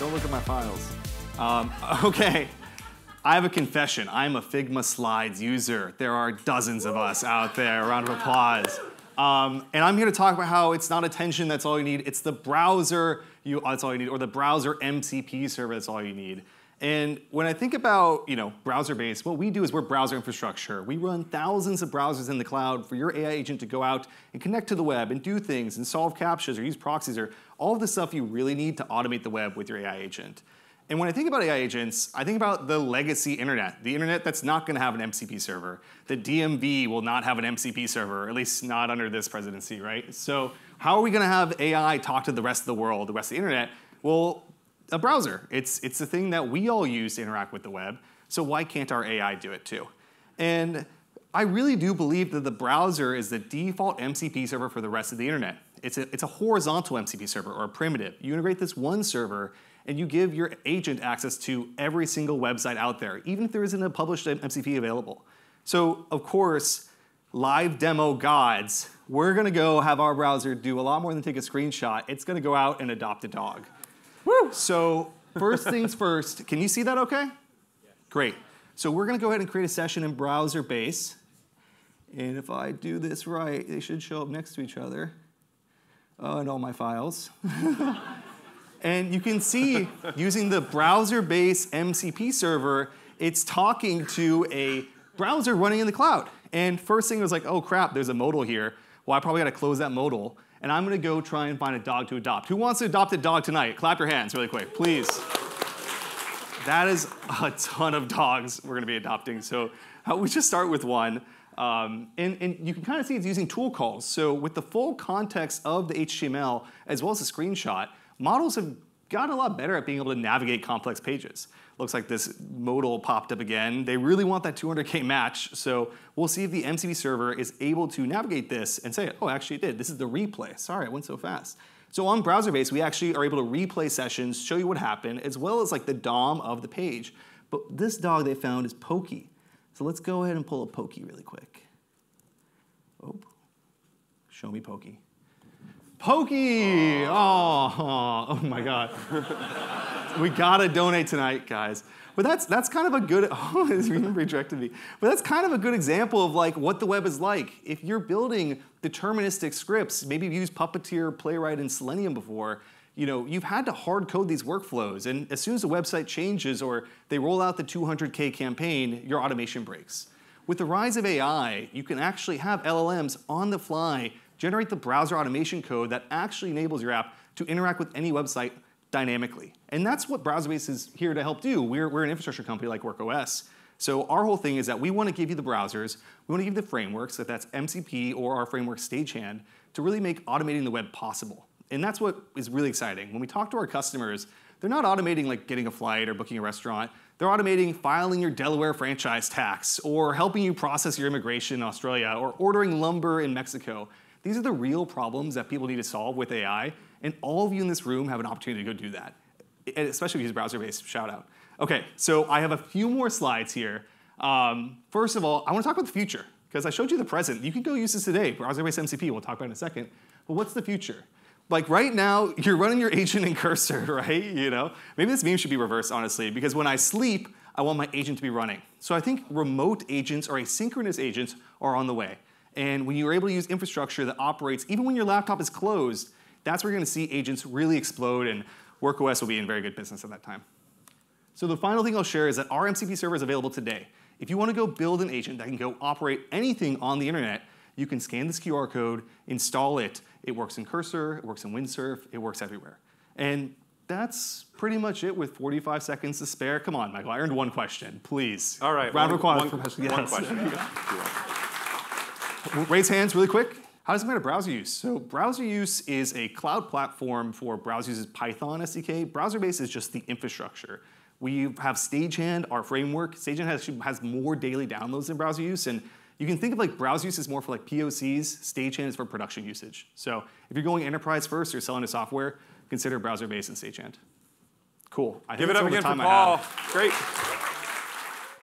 Don't look at my files. Um, okay. I have a confession. I'm a Figma Slides user. There are dozens of us out there. Round of applause. Um, and I'm here to talk about how it's not attention that's all you need. It's the browser you, that's all you need, or the browser MCP server that's all you need. And when I think about you know Browserbase, what we do is we're browser infrastructure. We run thousands of browsers in the cloud for your AI agent to go out and connect to the web and do things and solve captchas or use proxies or all of the stuff you really need to automate the web with your AI agent. And when I think about AI agents, I think about the legacy internet, the internet that's not going to have an MCP server. The DMV will not have an MCP server, at least not under this presidency, right? So how are we going to have AI talk to the rest of the world, the rest of the internet? Well, a browser. It's, it's the thing that we all use to interact with the web. So why can't our AI do it too? And I really do believe that the browser is the default MCP server for the rest of the internet. It's a, it's a horizontal MCP server or a primitive. You integrate this one server and you give your agent access to every single website out there, even if there isn't a published MCP available. So of course, live demo gods, we're gonna go have our browser do a lot more than take a screenshot. It's gonna go out and adopt a dog. Woo! So first things first, can you see that okay? Great. So we're gonna go ahead and create a session in Browserbase. And if I do this right, they should show up next to each other uh, in all my files. and you can see using the Browserbase MCP server, it's talking to a browser running in the cloud. And first thing was like, oh crap, there's a modal here. Well, I probably gotta close that modal. And I'm gonna go try and find a dog to adopt. Who wants to adopt a dog tonight? Clap your hands really quick, please. That is a ton of dogs we're gonna be adopting. So uh, we just start with one. Um, and, and, you can kind of see it's using tool calls. So with the full context of the HTML, as well as the screenshot, models have gotten a lot better at being able to navigate complex pages. Looks like this modal popped up again. They really want that 200K match, so we'll see if the MCP server is able to navigate this and say, oh, actually it did. This is the replay. Sorry, it went so fast. So on Browserbase, we actually are able to replay sessions, show you what happened, as well as like the DOM of the page. But this dog they found is Pokey. So let's go ahead and pull up Pokey really quick. Oh, show me Pokey. Pokey! Oh, oh, my God. we gotta donate tonight, guys. But that's that's kind of a good. Oh, rejected me. But that's kind of a good example of like what the web is like. If you're building deterministic scripts, maybe you've used Puppeteer, Playwright, and Selenium before. You know, you've had to hard code these workflows, and as soon as the website changes or they roll out the 200k campaign, your automation breaks. With the rise of AI, you can actually have LLMs on the fly generate the browser automation code that actually enables your app to interact with any website dynamically. And that's what Browserbase is here to help do. We're, we're an infrastructure company like WorkOS. So our whole thing is that we want to give you the browsers, we want to give you the frameworks, if that's MCP or our framework Stagehand, to really make automating the web possible. And that's what is really exciting. When we talk to our customers, they're not automating like getting a flight or booking a restaurant. They're automating filing your Delaware franchise tax or helping you process your immigration in Australia or ordering lumber in Mexico. These are the real problems that people need to solve with AI, and all of you in this room have an opportunity to go do that, especially if you use Browserbase, shout out. Okay, so I have a few more slides here. Um, first of all, I want to talk about the future, because I showed you the present. You can go use this today, Browserbase MCP, we'll talk about in a second. But what's the future? Like right now, you're running your agent in Cursor, right? You know, maybe this meme should be reversed, honestly, because when I sleep, I want my agent to be running. So I think remote agents or asynchronous agents are on the way. And when you're able to use infrastructure that operates, even when your laptop is closed, that's where you're going to see agents really explode, and WorkOS will be in very good business at that time. So the final thing I'll share is that our MCP server is available today. If you want to go build an agent that can go operate anything on the internet, you can scan this QR code, install it. It works in Cursor, it works in Windsurf, it works everywhere. And that's pretty much it with 45 seconds to spare. Come on, Michael, I earned one question, please. All right. Round of applause. One, one, one question. Raise hands really quick. How does it matter browser use? So browser use is a cloud platform for browser uses Python SDK. Browserbase is just the infrastructure. We have Stagehand, our framework. Stagehand has, has more daily downloads than browser use, and you can think of like browser use is more for like POCs. Stagehand is for production usage. So if you're going enterprise first or selling a software, consider Browserbase and Stagehand. Cool. I Give it up again for Paul. Great.